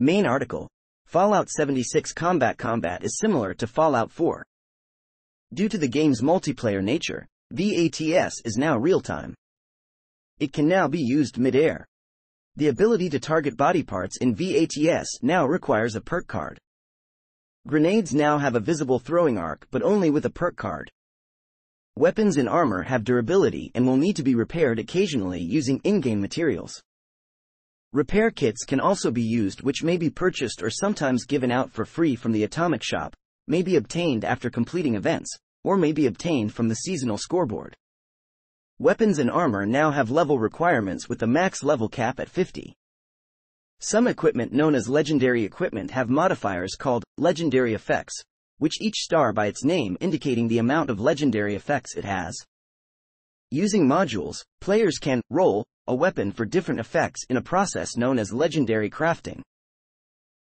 Main article. Fallout 76 Combat Combat is similar to Fallout 4. Due to the game's multiplayer nature, VATS is now real-time. It can now be used mid-air. The ability to target body parts in VATS now requires a perk card. Grenades now have a visible throwing arc but only with a perk card. Weapons and armor have durability and will need to be repaired occasionally using in-game materials. Repair kits can also be used which may be purchased or sometimes given out for free from the Atomic Shop, may be obtained after completing events, or may be obtained from the seasonal scoreboard. Weapons and armor now have level requirements with the max level cap at 50. Some equipment known as legendary equipment have modifiers called legendary effects, which each star by its name indicating the amount of legendary effects it has. Using modules, players can roll a weapon for different effects in a process known as legendary crafting.